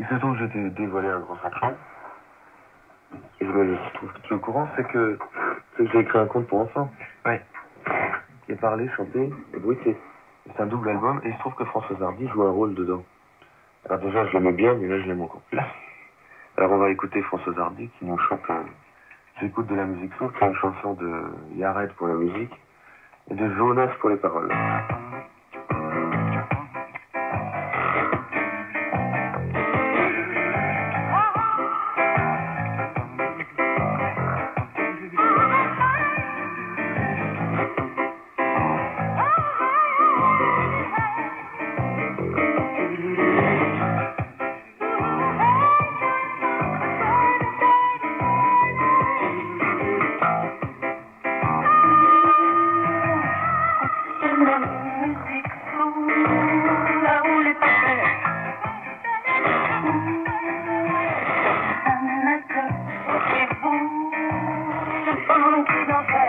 Il se trouve que j'étais dévoilé un grand secret. Et je me trouve tout au courant, c'est que, c'est que j'ai écrit un conte pour enfants. Ouais. Qui est parlé, chanté et bruité. C'est un double album et il se trouve que Françoise Hardy joue un rôle dedans. Alors déjà, je l'aimais bien, mais là, je l'aime encore plus. Alors on va écouter Françoise Hardy qui nous chante un... J'écoute de la musique sourde, c'est une chanson de Yared pour la musique et de Jonas pour les paroles. don't